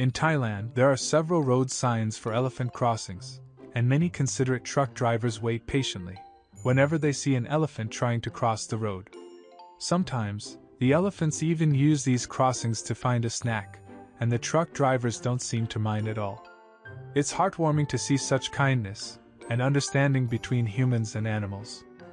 In Thailand, there are several road signs for elephant crossings, and many considerate truck drivers wait patiently whenever they see an elephant trying to cross the road. Sometimes, the elephants even use these crossings to find a snack, and the truck drivers don't seem to mind at all. It's heartwarming to see such kindness and understanding between humans and animals.